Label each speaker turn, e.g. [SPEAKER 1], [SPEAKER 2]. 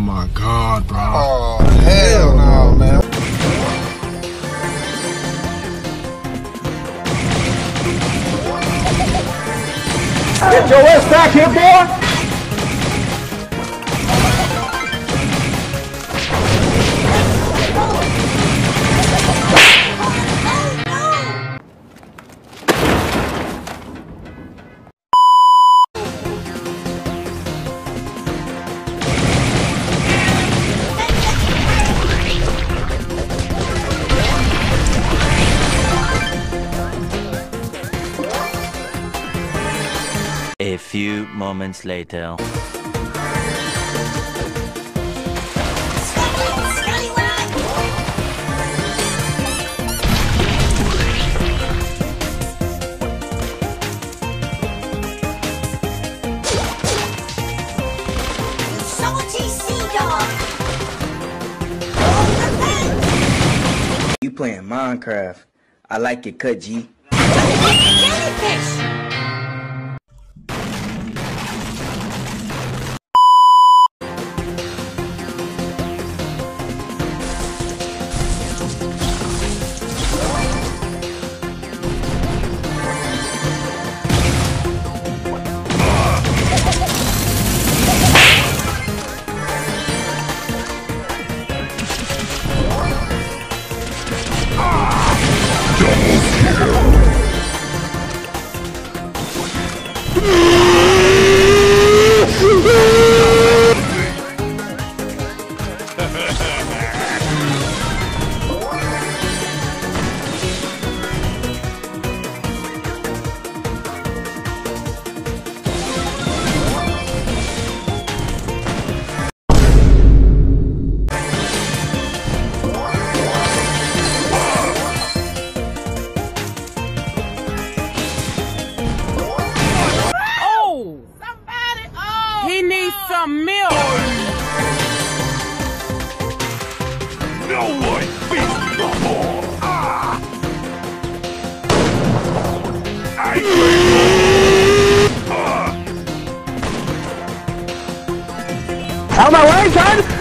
[SPEAKER 1] Oh my god, bro. Oh, hell no, man. Get your ass back here, boy!
[SPEAKER 2] Few moments later.
[SPEAKER 3] You playing Minecraft. I like it, cut G.
[SPEAKER 4] Yeah! He needs some milk.
[SPEAKER 1] No one beats me before! Ah! I Out of my way, son!